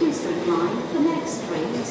District line, the next train to